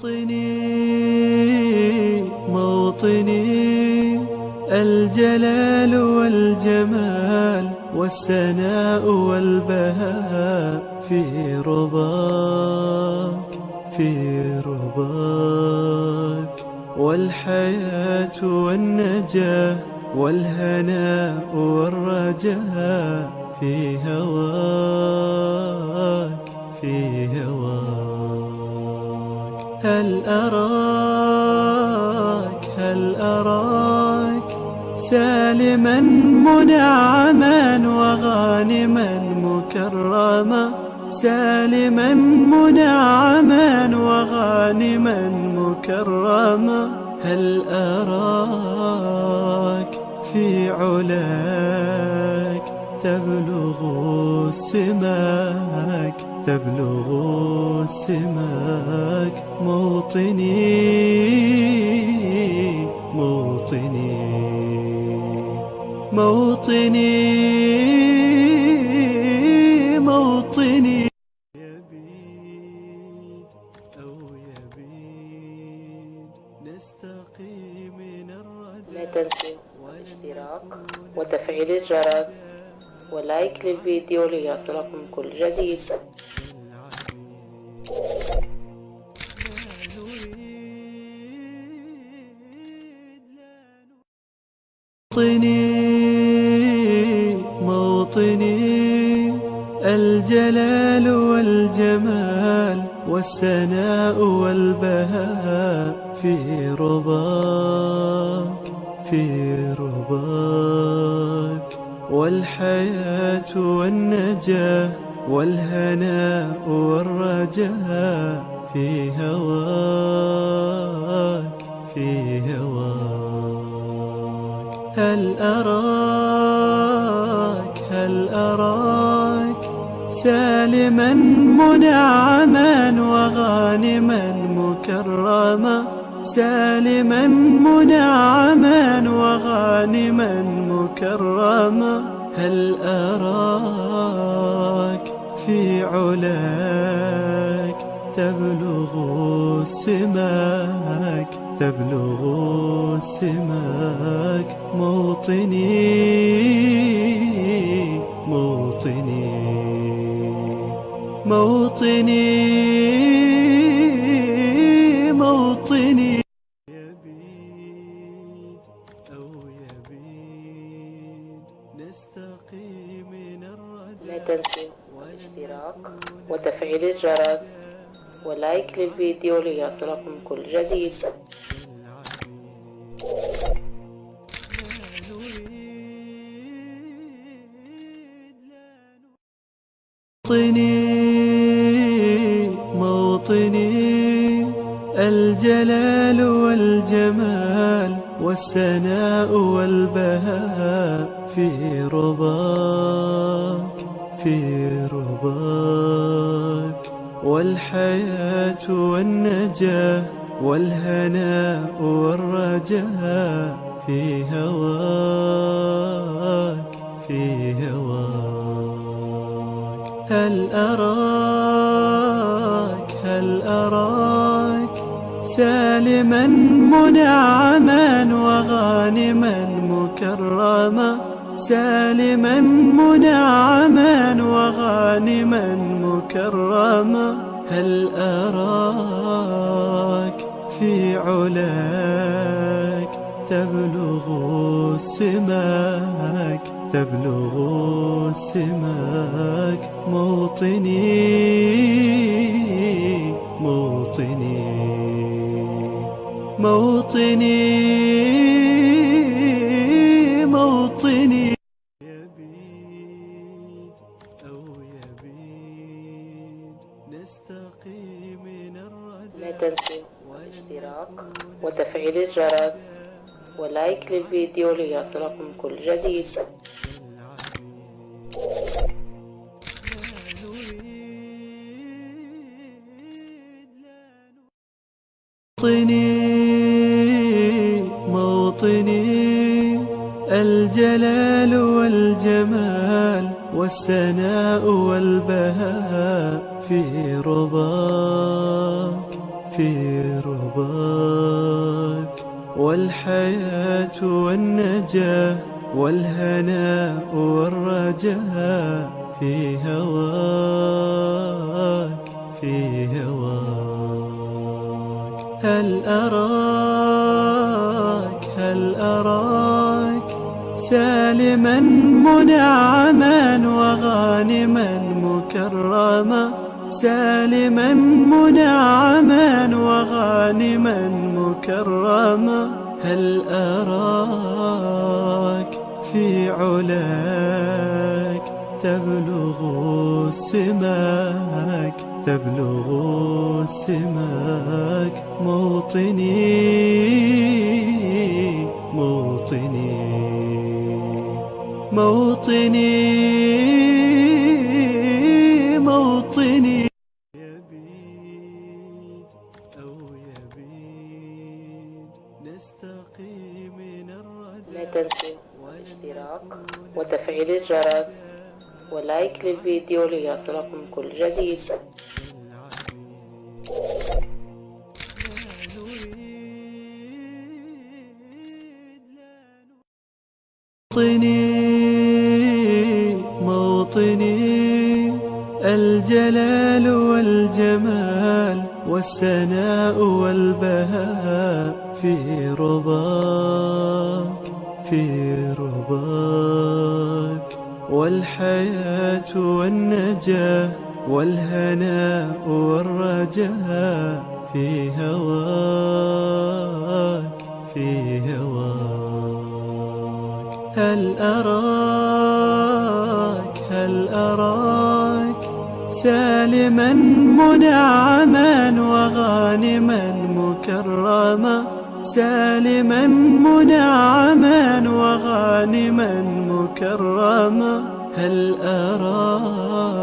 موطني موطني. الجلال والجمال والسناء والبهاء في رضاك في رضاك والحياة والنجاة والهناء والرجاء في هواك في هل أراك؟ هل أراك سالما منعما وغانما مكرما؟ سالما منعما وغانما مكرما؟ هل أراك في علاك تبلغ السماك تبلغ السماك موطني موطني موطني موطني. يبيد أو يبيد. نستقي من الردى لا تنسوا الاشتراك وتفعيل الجرس. ولايك للفيديو ليصلكم كل جديد. موطني موطني. الجلال والجمال والسناء والبهاء في رضاك في رضاك. والحياة والنجاة والهناء والرجاء في هواك في هواك. هل أراك؟ هل أراك سالما منعما وغانما مكرما؟ سالما منعما وغانما مكرما؟ هل أراك في علاك تبلغ السماك تبلغ السماك موطني موطني موطني موطني. يبيد أو يبيد نستقي من الردى. لا تنسوا الاشتراك وتفعيل الجرس. ولايك للفيديو ليصلكم كل جديد. موطني موطني الجلال والجمال والسناء والبهاء في رضاك في رضاك والحياة والنجاة والهناء والرجاء في هواك في هواك. هل أراك هل أراك سالما منعما وغانما مكرما؟ سالما منعما وغانما مكرما هل أراك في علاك؟ تبلغ السماك تبلغ السماك موطني موطني موطني. وتفعيل الجرس ولايك للفيديو ليصلكم كل جديد. موطني موطني الجلال والجمال والسناء والبهاء في رضاك في رضاك والحياة والنجاة والهناء والرجاء في هواك في هواك. هل أراك هل أراك سالما منعما وغانما مكرما؟ سالما منعما وغانما مكرما هل أراك في علاك تبلغ السماك تبلغ السماك موطني موطني موطني ولايك للفيديو ليصلكم كل جديد موطني موطني الجلال والجمال والسناء والبهاء في رضاك في رضاك. والحياة والنجاة والهناء والرجاء في هواك في هواك. هل أراك؟ هل أراك؟ سالما منعما وغانما مكرما. سالما منعما وغانما مكرما هل أراك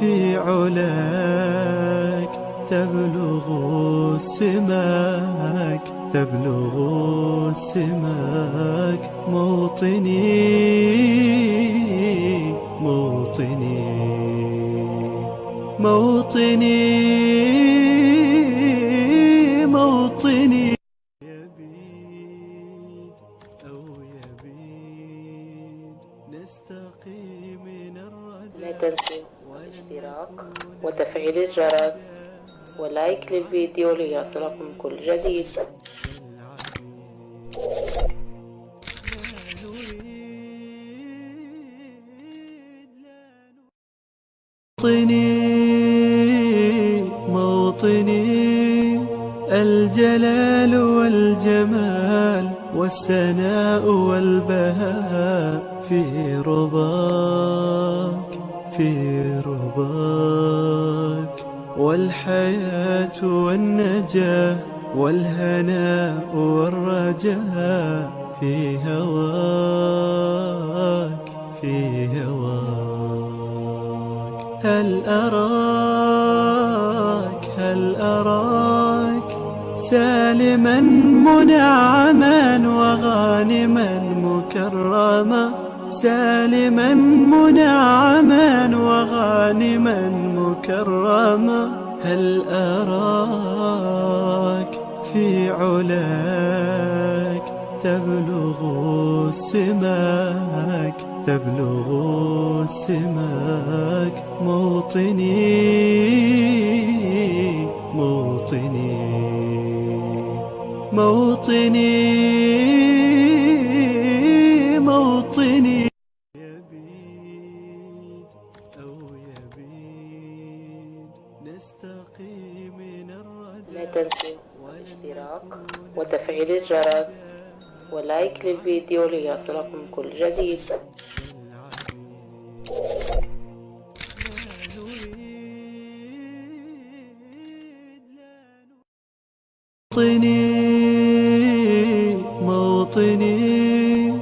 في علاك؟ تبلغ السماك تبلغ السماك موطني موطني موطني. لا تنسوا الاشتراك وتفعيل الجرس ولايك للفيديو ليصلكم كل جديد. موطني موطني الجلال والجمال. والسناء والبهاء في رضاك في رضاك. والحياة والنجاة والهناء والرجاء في هواك في هواك. هل أراك؟ هل أراك سالما منعما؟ وغانما مكرما سالما منعما وغانما مكرما. هل أراك في علاك؟ تبلغ السماك تبلغ السماك موطني موطني موطني. وتفعيل الجرس ولايك للفيديو ليصلكم كل جديد. موطني موطني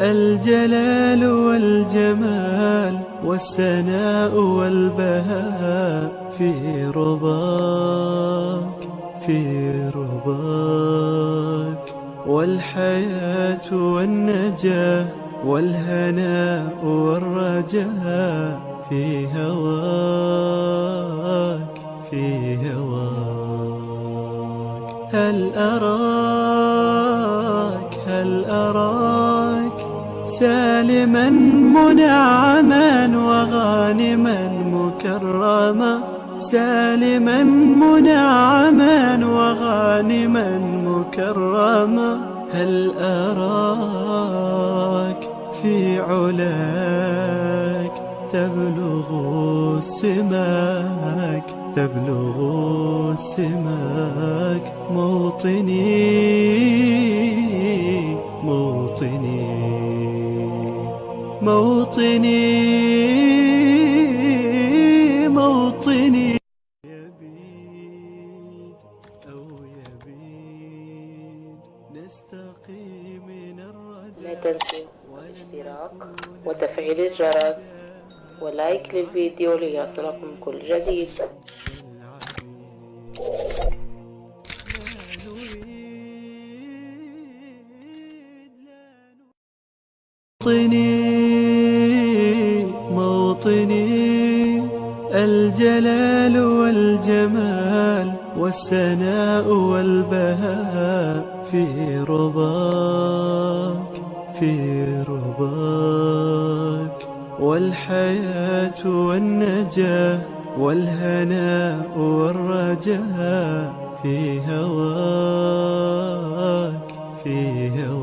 الجلال والجمال والسناء والبهاء في رضاك في رضاك. والحياة والنجاة والهناء والرجاء في هواك في هواك. هل أراك هل أراك سالما منعما وغانما مكرما؟ سالما منعما وغانما مكرما هل أراك في علاك تبلغ السماك تبلغ السماك موطني موطني موطني ولايك للفيديو ليصلكم كل جديد. موطني موطني الجلال والجمال والسناء والبهاء في رضاك في رضاك. والحياة والنجاة والهناء والرجاء في هواك في هواك.